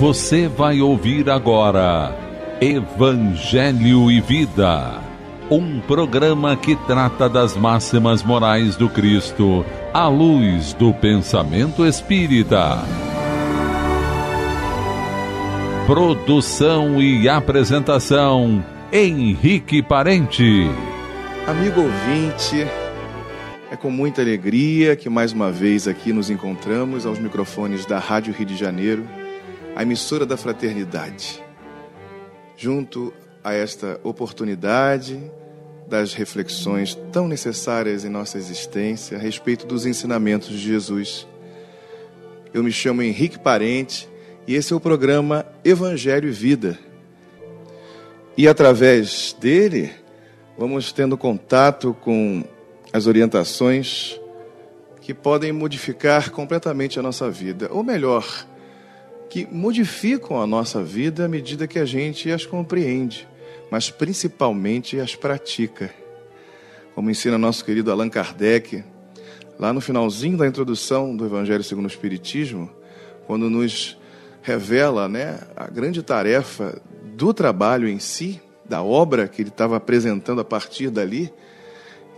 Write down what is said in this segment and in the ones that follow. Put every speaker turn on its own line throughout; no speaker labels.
Você vai ouvir agora Evangelho e Vida, um programa que trata das máximas morais do Cristo à luz do pensamento espírita. Produção e apresentação Henrique Parente.
Amigo ouvinte, é com muita alegria que mais uma vez aqui nos encontramos aos microfones da Rádio Rio de Janeiro, a emissora da fraternidade. Junto a esta oportunidade das reflexões tão necessárias em nossa existência a respeito dos ensinamentos de Jesus. Eu me chamo Henrique Parente e esse é o programa Evangelho e Vida. E através dele, vamos tendo contato com as orientações que podem modificar completamente a nossa vida, ou melhor, que modificam a nossa vida à medida que a gente as compreende, mas principalmente as pratica. Como ensina nosso querido Allan Kardec, lá no finalzinho da introdução do Evangelho segundo o Espiritismo, quando nos revela né, a grande tarefa do trabalho em si, da obra que ele estava apresentando a partir dali,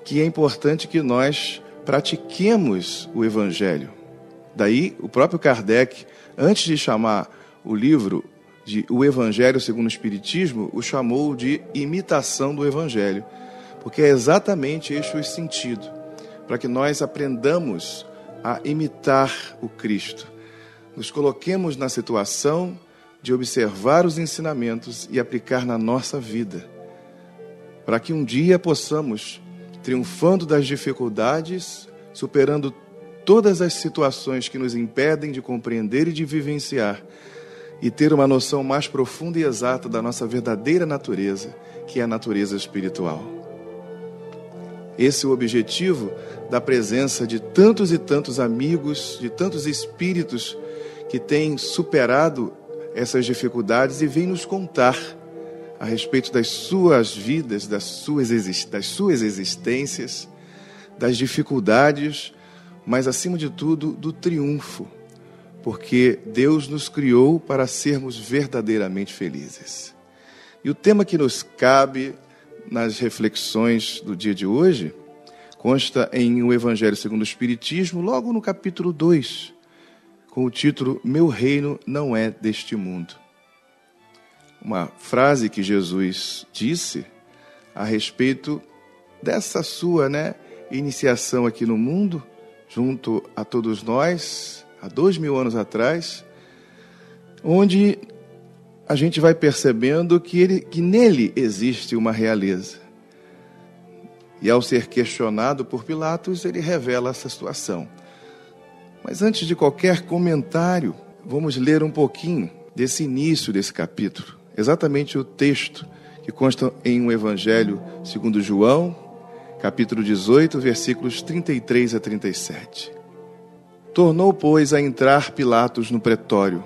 que é importante que nós pratiquemos o Evangelho. Daí, o próprio Kardec, antes de chamar o livro de O Evangelho segundo o Espiritismo, o chamou de imitação do Evangelho, porque é exatamente este o sentido, para que nós aprendamos a imitar o Cristo. Nos coloquemos na situação de observar os ensinamentos e aplicar na nossa vida, para que um dia possamos, triunfando das dificuldades, superando todas as situações que nos impedem de compreender e de vivenciar, e ter uma noção mais profunda e exata da nossa verdadeira natureza, que é a natureza espiritual. Esse é o objetivo da presença de tantos e tantos amigos, de tantos espíritos que tem superado essas dificuldades e vem nos contar a respeito das suas vidas, das suas, das suas existências, das dificuldades, mas acima de tudo do triunfo, porque Deus nos criou para sermos verdadeiramente felizes. E o tema que nos cabe nas reflexões do dia de hoje consta em O Evangelho segundo o Espiritismo, logo no capítulo 2, com o título Meu reino não é deste mundo. Uma frase que Jesus disse a respeito dessa sua né, iniciação aqui no mundo, junto a todos nós, há dois mil anos atrás, onde a gente vai percebendo que, ele, que nele existe uma realeza. E ao ser questionado por Pilatos, ele revela essa situação. Mas antes de qualquer comentário, vamos ler um pouquinho desse início desse capítulo, exatamente o texto que consta em um Evangelho segundo João, capítulo 18, versículos 33 a 37. Tornou, pois, a entrar Pilatos no pretório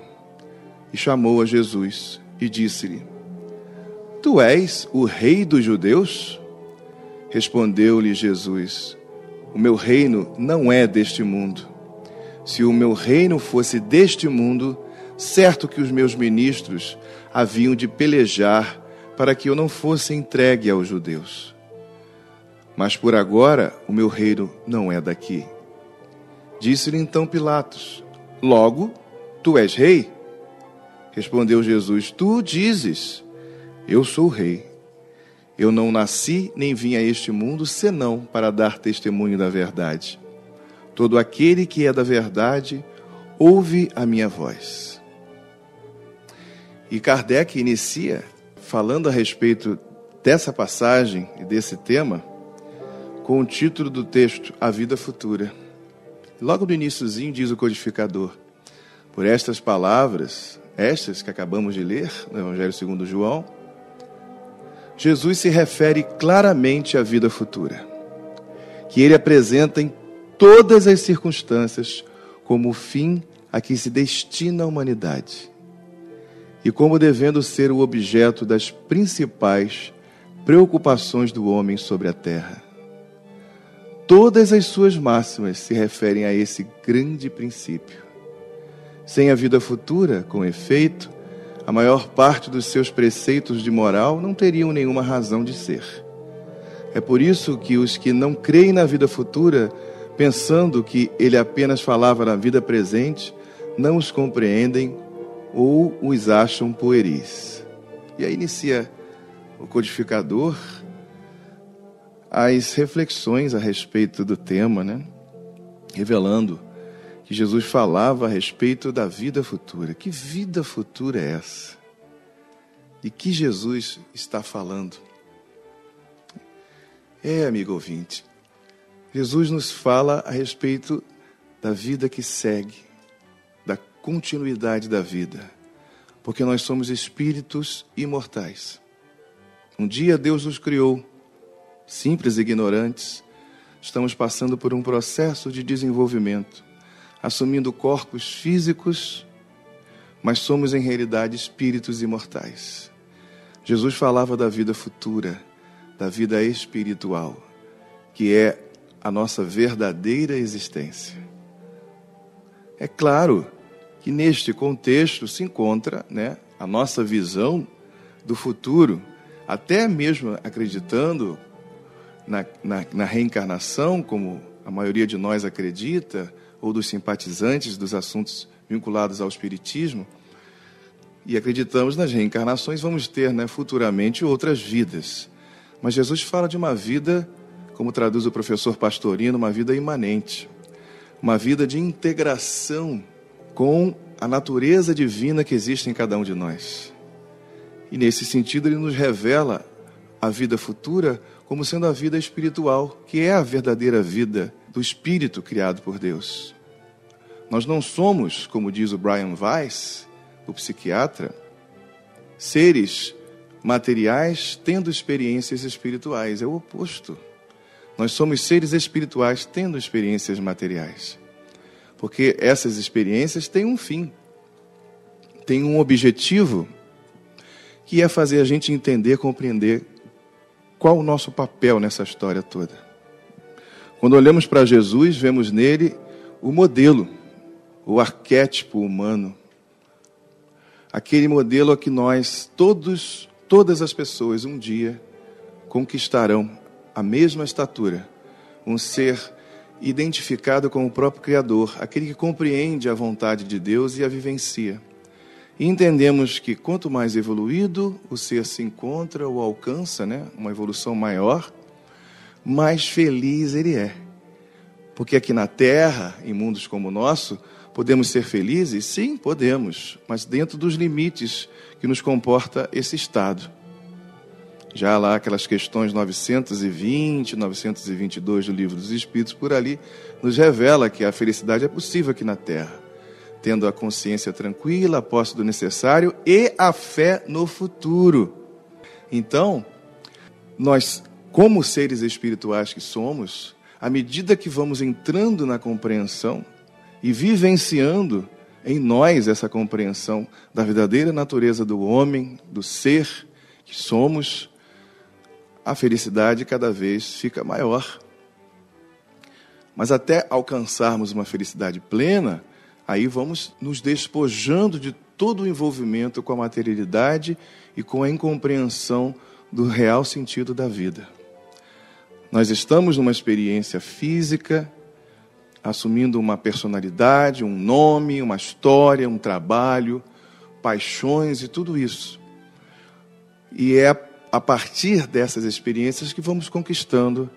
e chamou a Jesus e disse-lhe: Tu és o rei dos judeus? Respondeu-lhe Jesus: O meu reino não é deste mundo. Se o meu reino fosse deste mundo, certo que os meus ministros haviam de pelejar para que eu não fosse entregue aos judeus. Mas por agora o meu reino não é daqui. Disse-lhe então Pilatos: Logo, tu és rei? Respondeu Jesus: Tu dizes, eu sou rei. Eu não nasci nem vim a este mundo senão para dar testemunho da verdade. Todo aquele que é da verdade ouve a minha voz. E Kardec inicia falando a respeito dessa passagem e desse tema com o título do texto A Vida Futura. Logo no iníciozinho diz o codificador: Por estas palavras, estas que acabamos de ler no Evangelho segundo João, Jesus se refere claramente à vida futura, que ele apresenta em todas as circunstâncias como o fim a que se destina a humanidade e como devendo ser o objeto das principais preocupações do homem sobre a terra. Todas as suas máximas se referem a esse grande princípio. Sem a vida futura, com efeito, a maior parte dos seus preceitos de moral não teriam nenhuma razão de ser. É por isso que os que não creem na vida futura, pensando que ele apenas falava na vida presente, não os compreendem ou os acham pueris. E aí inicia o codificador as reflexões a respeito do tema, né? Revelando que Jesus falava a respeito da vida futura. Que vida futura é essa? E que Jesus está falando? É, amigo ouvinte, Jesus nos fala a respeito da vida que segue, da continuidade da vida, porque nós somos espíritos imortais. Um dia Deus nos criou, simples e ignorantes, estamos passando por um processo de desenvolvimento assumindo corpos físicos, mas somos em realidade espíritos imortais. Jesus falava da vida futura, da vida espiritual, que é a nossa verdadeira existência. É claro que neste contexto se encontra né, a nossa visão do futuro, até mesmo acreditando na, na, na reencarnação, como a maioria de nós acredita, ou dos simpatizantes dos assuntos vinculados ao Espiritismo, e acreditamos nas reencarnações, vamos ter né, futuramente outras vidas. Mas Jesus fala de uma vida, como traduz o professor Pastorino, uma vida imanente, uma vida de integração com a natureza divina que existe em cada um de nós. E nesse sentido, ele nos revela a vida futura como sendo a vida espiritual, que é a verdadeira vida do espírito criado por Deus. Nós não somos, como diz o Brian Weiss, o psiquiatra, seres materiais tendo experiências espirituais. É o oposto. Nós somos seres espirituais tendo experiências materiais. Porque essas experiências têm um fim, têm um objetivo, que é fazer a gente entender, compreender qual o nosso papel nessa história toda. Quando olhamos para Jesus, vemos nele o modelo, o arquétipo humano, aquele modelo a que nós, todos, todas as pessoas, um dia conquistarão a mesma estatura, um ser identificado com o próprio Criador, aquele que compreende a vontade de Deus e a vivencia. E entendemos que quanto mais evoluído o ser se encontra ou alcança, né, uma evolução maior, mais feliz ele é. Porque aqui na Terra, em mundos como o nosso, podemos ser felizes? Sim, podemos, mas dentro dos limites que nos comporta esse estado. Já lá aquelas questões 920, 922 do Livro dos Espíritos, por ali, nos revela que a felicidade é possível aqui na Terra tendo a consciência tranquila, a posse do necessário e a fé no futuro. Então, nós, como seres espirituais que somos, à medida que vamos entrando na compreensão e vivenciando em nós essa compreensão da verdadeira natureza do homem, do ser que somos, a felicidade cada vez fica maior. Mas até alcançarmos uma felicidade plena, Aí vamos nos despojando de todo o envolvimento com a materialidade e com a incompreensão do real sentido da vida. Nós estamos numa experiência física, assumindo uma personalidade, um nome, uma história, um trabalho, paixões e tudo isso. E é a partir dessas experiências que vamos conquistando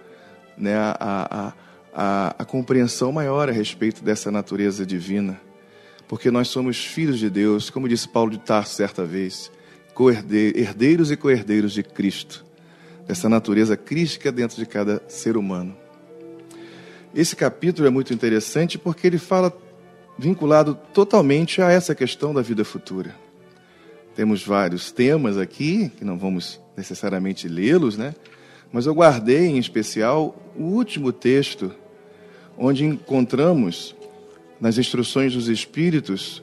né, a, a a, a compreensão maior a respeito dessa natureza divina. Porque nós somos filhos de Deus, como disse Paulo de Tarso certa vez, herdeiros e co-herdeiros de Cristo, dessa natureza crística dentro de cada ser humano. Esse capítulo é muito interessante porque ele fala vinculado totalmente a essa questão da vida futura. Temos vários temas aqui, que não vamos necessariamente lê-los, né? Mas eu guardei em especial o último texto, onde encontramos nas instruções dos Espíritos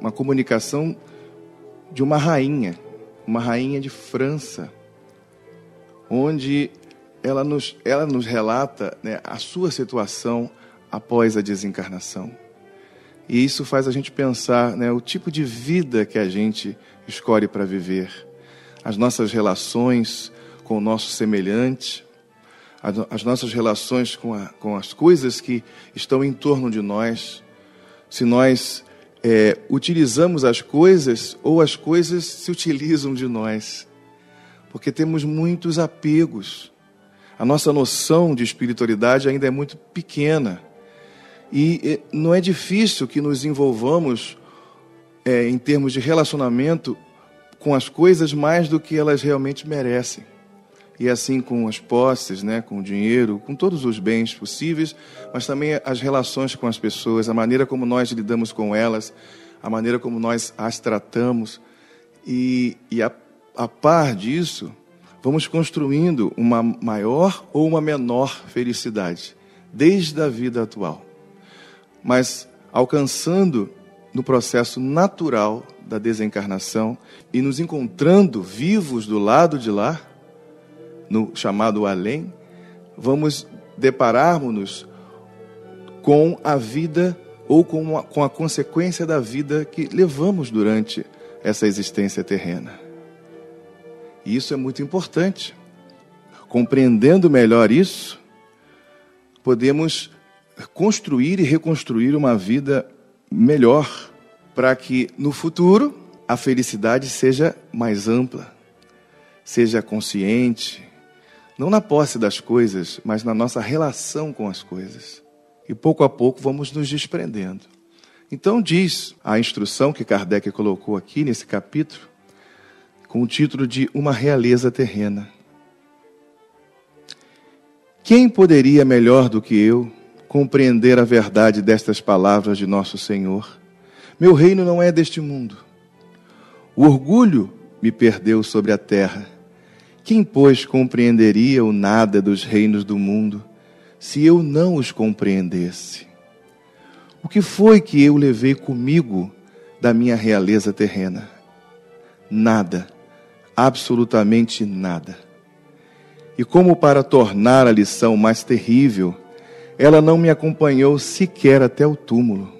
uma comunicação de uma rainha, uma rainha de França, onde ela nos, ela nos relata né, a sua situação após a desencarnação. E isso faz a gente pensar né, o tipo de vida que a gente escolhe para viver, as nossas relações com o nosso semelhante, as nossas relações com, a, com as coisas que estão em torno de nós, se nós é, utilizamos as coisas ou as coisas se utilizam de nós, porque temos muitos apegos. A nossa noção de espiritualidade ainda é muito pequena. E não é difícil que nos envolvamos é, em termos de relacionamento com as coisas mais do que elas realmente merecem. E assim com as posses, né, com o dinheiro, com todos os bens possíveis, mas também as relações com as pessoas, a maneira como nós lidamos com elas, a maneira como nós as tratamos. E, e a, a par disso, vamos construindo uma maior ou uma menor felicidade, desde a vida atual mas alcançando no processo natural da desencarnação e nos encontrando vivos do lado de lá, no chamado além, vamos depararmos-nos com a vida ou com a, com a consequência da vida que levamos durante essa existência terrena. E isso é muito importante. Compreendendo melhor isso, podemos construir e reconstruir uma vida melhor, para que no futuro a felicidade seja mais ampla, seja consciente, não na posse das coisas, mas na nossa relação com as coisas. E pouco a pouco vamos nos desprendendo. Então, diz a instrução que Kardec colocou aqui nesse capítulo, com o título de Uma Realeza Terrena. Quem poderia melhor do que eu compreender a verdade destas palavras de nosso Senhor. Meu reino não é deste mundo. O orgulho me perdeu sobre a terra. Quem, pois, compreenderia o nada dos reinos do mundo, se eu não os compreendesse? O que foi que eu levei comigo da minha realeza terrena? Nada, absolutamente nada. E como para tornar a lição mais terrível, ela não me acompanhou sequer até o túmulo.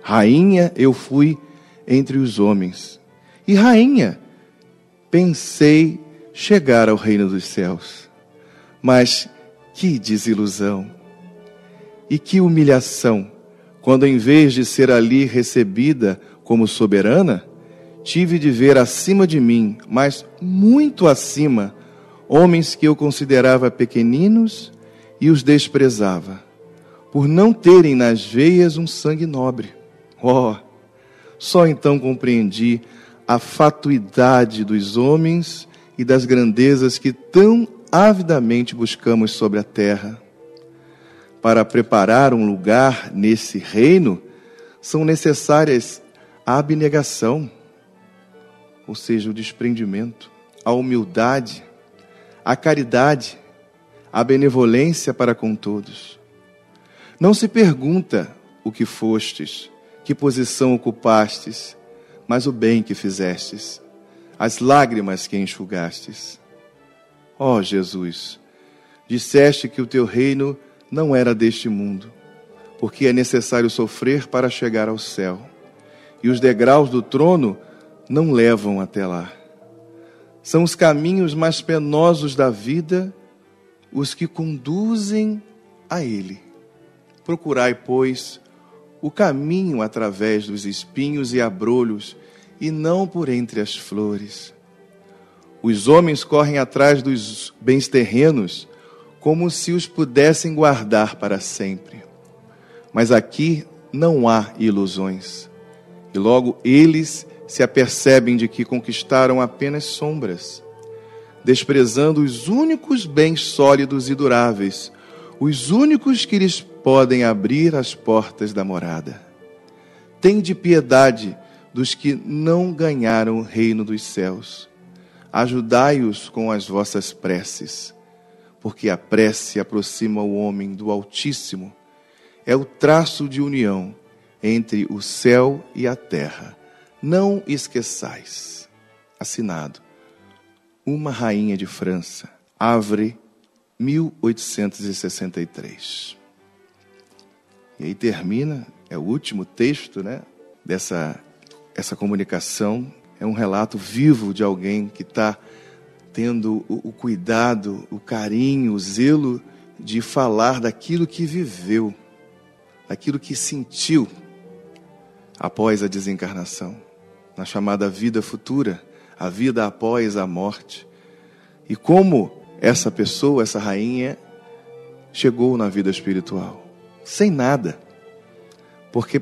Rainha eu fui entre os homens. E rainha, pensei chegar ao reino dos céus. Mas que desilusão! E que humilhação, quando em vez de ser ali recebida como soberana, tive de ver acima de mim, mas muito acima, homens que eu considerava pequeninos e os desprezava por não terem nas veias um sangue nobre. Oh, só então compreendi a fatuidade dos homens e das grandezas que tão avidamente buscamos sobre a terra. Para preparar um lugar nesse reino, são necessárias a abnegação, ou seja, o desprendimento, a humildade, a caridade, a benevolência para com todos. Não se pergunta o que fostes, que posição ocupastes, mas o bem que fizestes, as lágrimas que enxugastes. Ó oh, Jesus, disseste que o teu reino não era deste mundo, porque é necessário sofrer para chegar ao céu, e os degraus do trono não levam até lá. São os caminhos mais penosos da vida os que conduzem a Ele. Procurai, pois, o caminho através dos espinhos e abrolhos, e não por entre as flores. Os homens correm atrás dos bens terrenos, como se os pudessem guardar para sempre. Mas aqui não há ilusões. E logo eles se apercebem de que conquistaram apenas sombras, desprezando os únicos bens sólidos e duráveis, os únicos que lhes podem abrir as portas da morada. Tende piedade dos que não ganharam o reino dos céus. Ajudai-os com as vossas preces, porque a prece aproxima o homem do Altíssimo. É o traço de união entre o céu e a terra. Não esqueçais. Assinado. Uma rainha de França. Havre, 1863. E aí termina é o último texto né, dessa essa comunicação. É um relato vivo de alguém que está tendo o, o cuidado, o carinho, o zelo de falar daquilo que viveu, daquilo que sentiu após a desencarnação, na chamada vida futura, a vida após a morte. E como essa pessoa, essa rainha, chegou na vida espiritual, sem nada, porque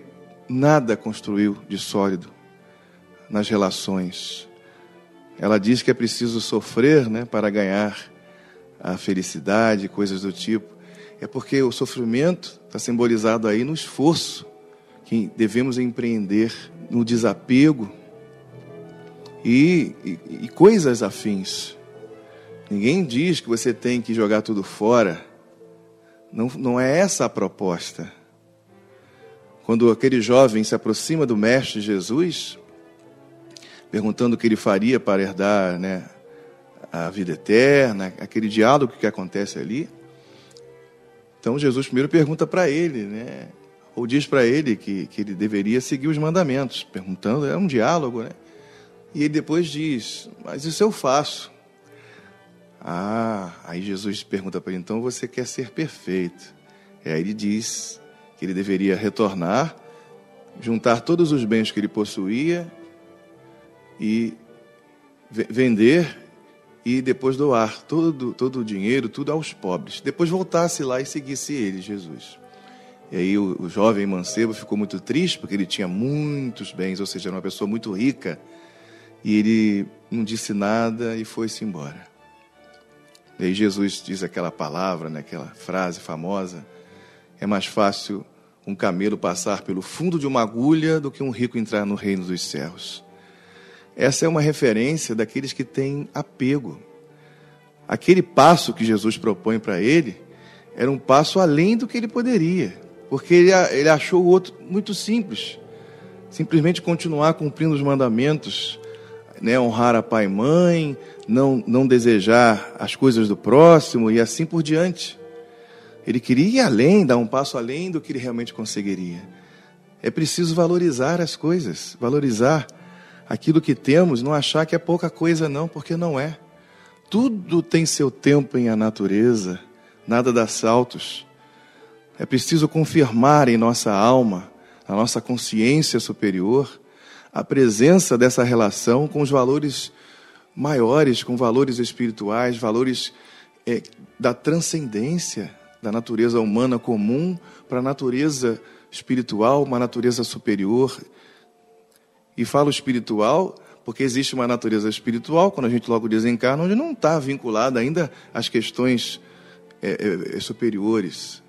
nada construiu de sólido nas relações. Ela diz que é preciso sofrer né, para ganhar a felicidade, coisas do tipo. É porque o sofrimento está simbolizado aí no esforço que devemos empreender, no desapego e, e, e coisas afins. Ninguém diz que você tem que jogar tudo fora. Não, não é essa a proposta. Quando aquele jovem se aproxima do Mestre Jesus, perguntando o que ele faria para herdar né, a vida eterna, aquele diálogo que acontece ali. Então Jesus primeiro pergunta para ele, né, ou diz para ele que, que ele deveria seguir os mandamentos, perguntando, é um diálogo, né? E ele depois diz, mas isso eu faço. Ah, aí Jesus pergunta para ele, então você quer ser perfeito. E aí ele diz que ele deveria retornar, juntar todos os bens que ele possuía e vender e depois doar todo, todo o dinheiro, tudo aos pobres. Depois voltasse lá e seguisse ele, Jesus. E aí o, o jovem mancebo ficou muito triste porque ele tinha muitos bens, ou seja, era uma pessoa muito rica. E ele não disse nada e foi-se embora. E aí Jesus diz aquela palavra, né, aquela frase famosa: é mais fácil um camelo passar pelo fundo de uma agulha do que um rico entrar no reino dos céus. Essa é uma referência daqueles que têm apego. Aquele passo que Jesus propõe para ele era um passo além do que ele poderia, porque ele, ele achou o outro muito simples. Simplesmente continuar cumprindo os mandamentos, né, honrar a pai e mãe, não, não desejar as coisas do próximo e assim por diante. Ele queria ir além, dar um passo além do que ele realmente conseguiria. É preciso valorizar as coisas, valorizar aquilo que temos, não achar que é pouca coisa, não, porque não é. Tudo tem seu tempo em a natureza, nada dá saltos. É preciso confirmar em nossa alma, na nossa consciência superior, a presença dessa relação com os valores maiores, com valores espirituais, valores é, da transcendência da natureza humana comum para a natureza espiritual, uma natureza superior. E falo espiritual porque existe uma natureza espiritual, quando a gente logo desencarna, onde não está vinculada ainda às questões é, é, superiores.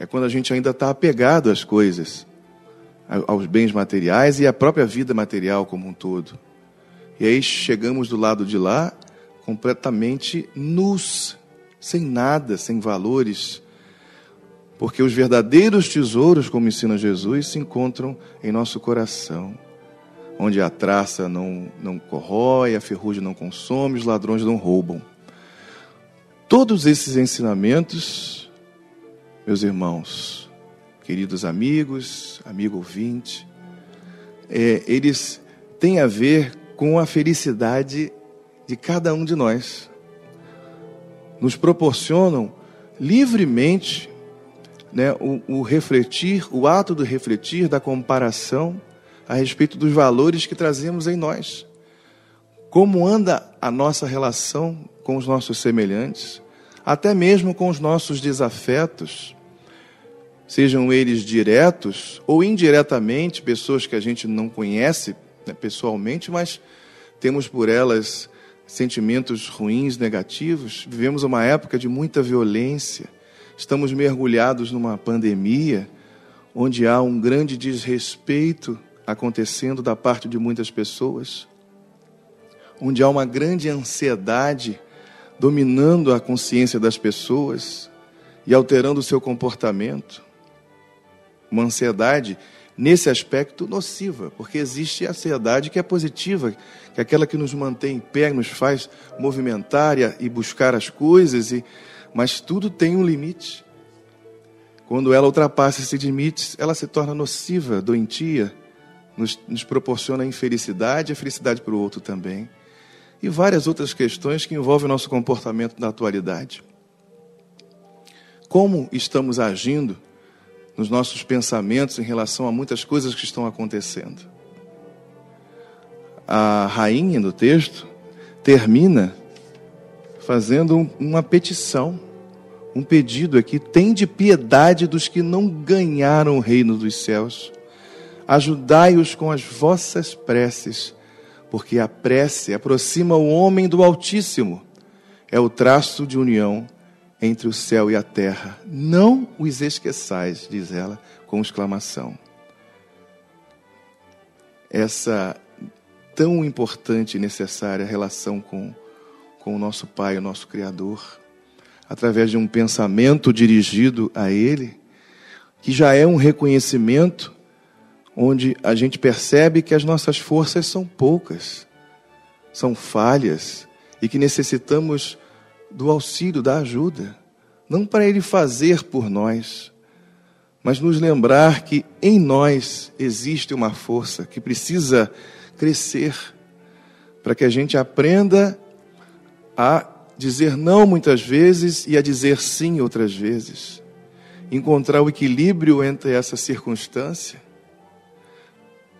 É quando a gente ainda está apegado às coisas aos bens materiais e à própria vida material como um todo. E aí chegamos do lado de lá completamente nus, sem nada, sem valores, porque os verdadeiros tesouros, como ensina Jesus, se encontram em nosso coração, onde a traça não, não corrói, a ferrugem não consome, os ladrões não roubam. Todos esses ensinamentos, meus irmãos, queridos amigos, amigo ouvinte, é, eles têm a ver com a felicidade de cada um de nós. Nos proporcionam livremente né, o, o refletir, o ato do refletir, da comparação a respeito dos valores que trazemos em nós. Como anda a nossa relação com os nossos semelhantes, até mesmo com os nossos desafetos sejam eles diretos ou indiretamente, pessoas que a gente não conhece né, pessoalmente, mas temos por elas sentimentos ruins, negativos. Vivemos uma época de muita violência, estamos mergulhados numa pandemia onde há um grande desrespeito acontecendo da parte de muitas pessoas, onde há uma grande ansiedade dominando a consciência das pessoas e alterando o seu comportamento uma ansiedade nesse aspecto nociva, porque existe a ansiedade que é positiva, que é aquela que nos mantém em pé, nos faz movimentar e buscar as coisas, e, mas tudo tem um limite. Quando ela ultrapassa esses limites, ela se torna nociva, doentia, nos, nos proporciona infelicidade e a felicidade para o outro também. E várias outras questões que envolvem o nosso comportamento na atualidade. Como estamos agindo nos nossos pensamentos em relação a muitas coisas que estão acontecendo? A rainha do texto termina fazendo uma petição um pedido aqui: tem de piedade dos que não ganharam o reino dos céus. Ajudai-os com as vossas preces, porque a prece aproxima o homem do Altíssimo. É o traço de união entre o céu e a terra. Não os esqueçais, diz ela com exclamação. Essa tão importante e necessária relação com, com o nosso Pai, o nosso Criador através de um pensamento dirigido a Ele, que já é um reconhecimento onde a gente percebe que as nossas forças são poucas, são falhas e que necessitamos do auxílio, da ajuda, não para Ele fazer por nós, mas nos lembrar que em nós existe uma força que precisa crescer para que a gente aprenda a dizer não muitas vezes e a dizer sim outras vezes. Encontrar o equilíbrio entre essa circunstância,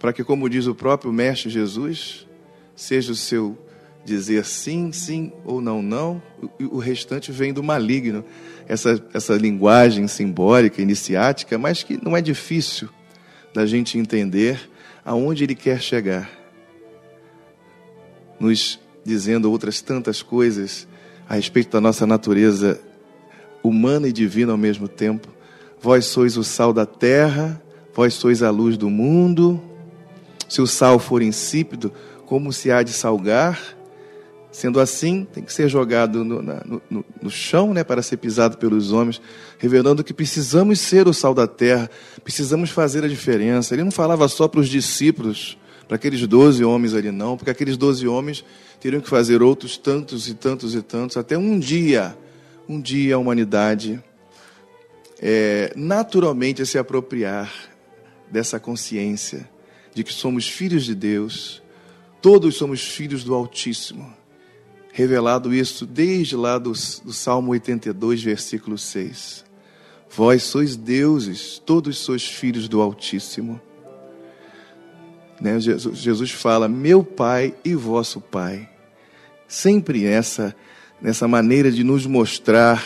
para que, como diz o próprio Mestre Jesus, seja o seu dizer sim, sim ou não, não, o restante vem do maligno. Essa, essa linguagem simbólica, iniciática, mas que não é difícil da gente entender aonde ele quer chegar. Nos dizendo outras tantas coisas a respeito da nossa natureza humana e divina ao mesmo tempo. Vós sois o sal da terra, vós sois a luz do mundo. Se o sal for insípido, como se há de salgar? Sendo assim, tem que ser jogado no, no, no, no, chão né, para ser pisado pelos homens, revelando que precisamos ser o sal da terra, precisamos fazer a diferença. Ele não falava só para os discípulos, para aqueles doze homens ali, não, porque aqueles doze homens teriam que fazer outros tantos e tantos e tantos, até um dia, um dia a humanidade é, naturalmente se apropriar dessa consciência de que somos filhos de Deus, todos somos filhos do Altíssimo. Revelado isso desde lá do, do Salmo 82, versículo 6. Vós sois deuses, todos sois filhos do Altíssimo. Né? Jesus, Jesus fala: Meu Pai e vosso Pai sempre essa nessa maneira de nos mostrar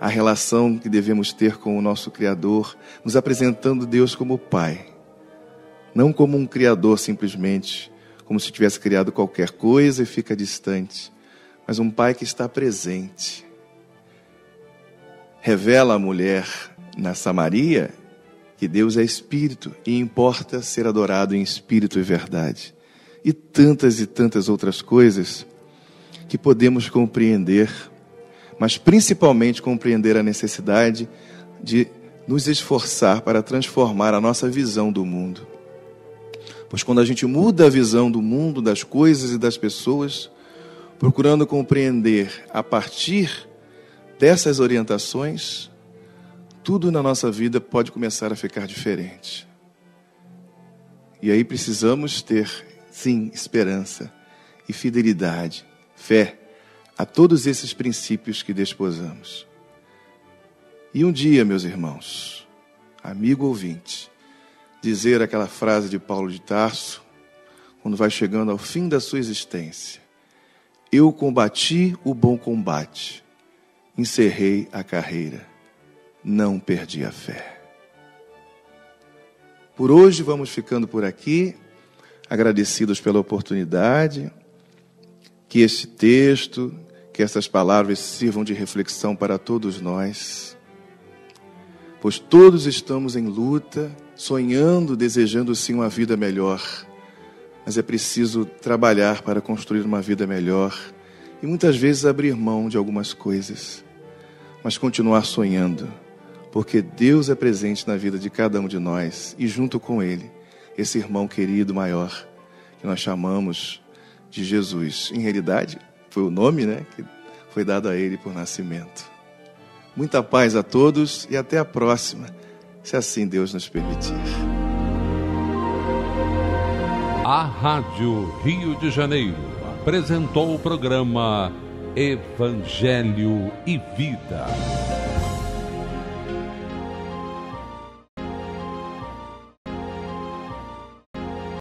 a relação que devemos ter com o nosso Criador, nos apresentando Deus como Pai, não como um Criador simplesmente, como se tivesse criado qualquer coisa e fica distante, mas um Pai que está presente. Revela a mulher na Samaria que Deus é Espírito e importa ser adorado em Espírito e verdade. E tantas e tantas outras coisas que podemos compreender, mas principalmente compreender a necessidade de nos esforçar para transformar a nossa visão do mundo. Pois quando a gente muda a visão do mundo, das coisas e das pessoas, procurando compreender a partir dessas orientações, tudo na nossa vida pode começar a ficar diferente. E aí precisamos ter, sim, esperança e fidelidade fé a todos esses princípios que desposamos. E um dia, meus irmãos, amigo ouvinte, dizer aquela frase de Paulo de Tarso, quando vai chegando ao fim da sua existência: Eu combati o bom combate, encerrei a carreira, não perdi a fé. Por hoje vamos ficando por aqui, agradecidos pela oportunidade que este texto, que essas palavras sirvam de reflexão para todos nós, pois todos estamos em luta, sonhando, desejando sim uma vida melhor, mas é preciso trabalhar para construir uma vida melhor e muitas vezes abrir mão de algumas coisas, mas continuar sonhando, porque Deus é presente na vida de cada um de nós e junto com Ele, esse irmão querido maior que nós chamamos de Jesus. Em realidade, foi o nome né, que foi dado a ele por nascimento. Muita paz a todos e até a próxima, se assim Deus nos permitir.
A Rádio Rio de Janeiro apresentou o programa Evangelho e Vida.